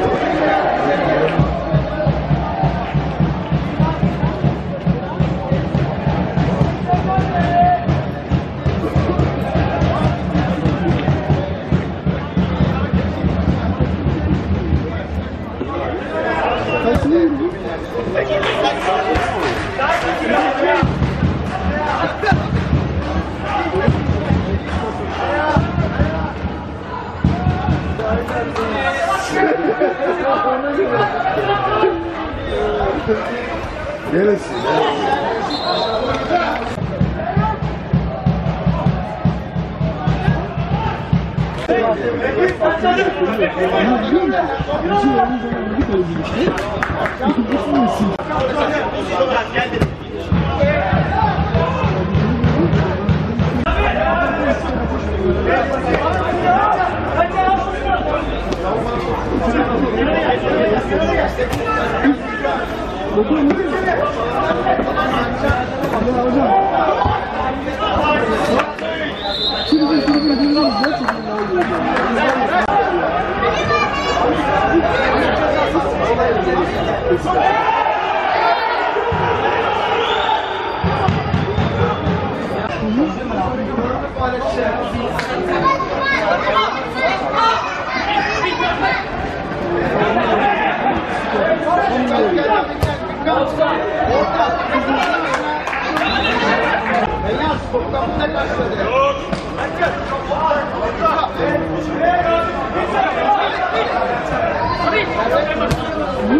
Gracias. Hocam hocam. Orta! Orta! Beyaz top kapıda karşıladı. Yok. Hadi.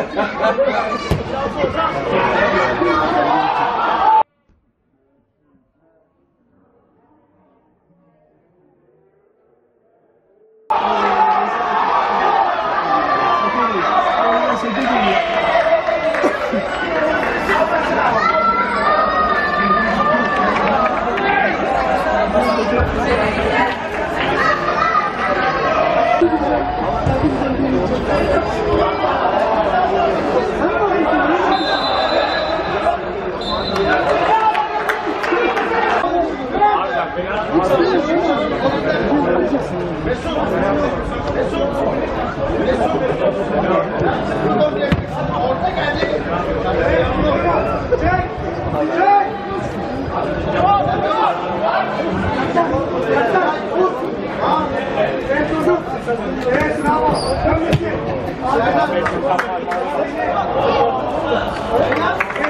Bravo.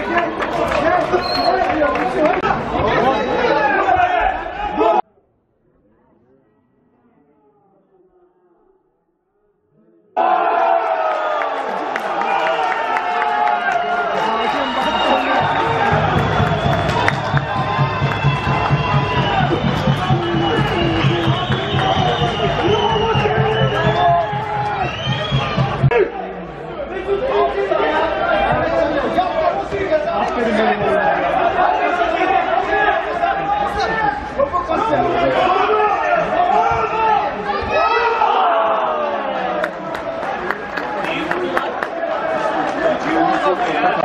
Obrigado.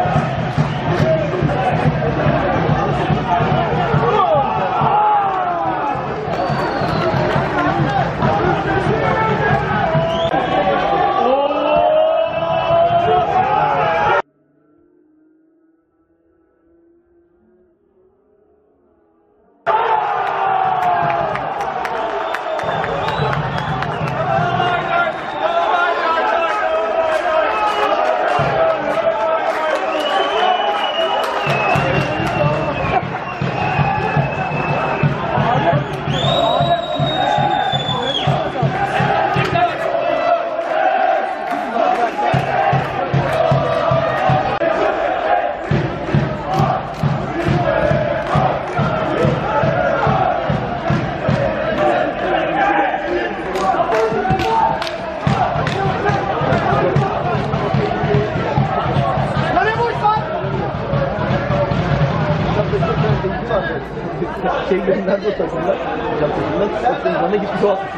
Şey gönderdi o takımlar. Hocam takımlar takımın yanına gitmiş o atmış.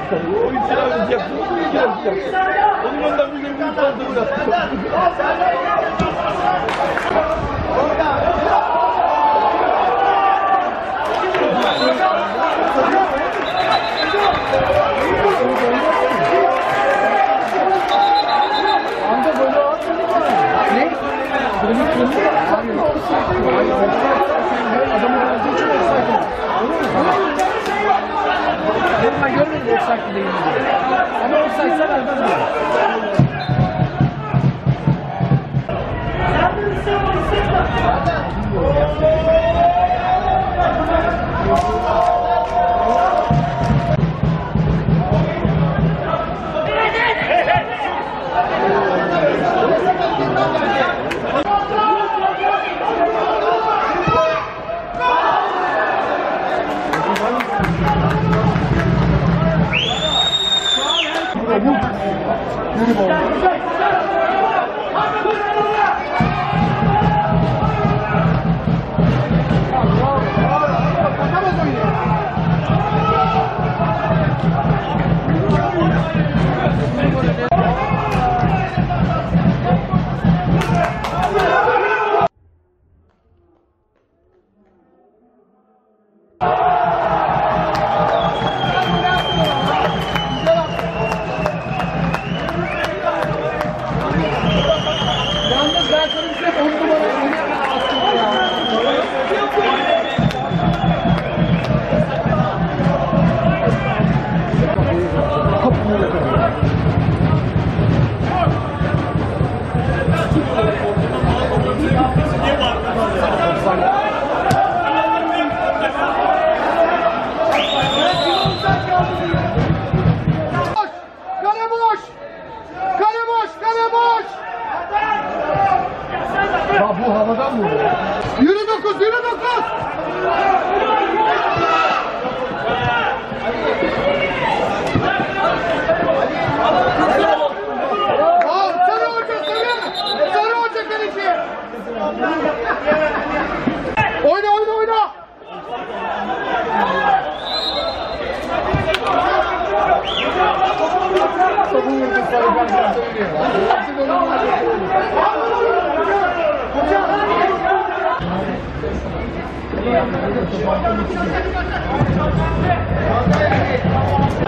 O yüzden öyle yaptı. O yüzden yaptı. Onun ondan bir gün bir fazla bıraktı. ボール。29, 29. Oyna oyna oyna. Topun yıldız sarı ben sana söyleyeyim. Hocam hadi. よろしくお願いします。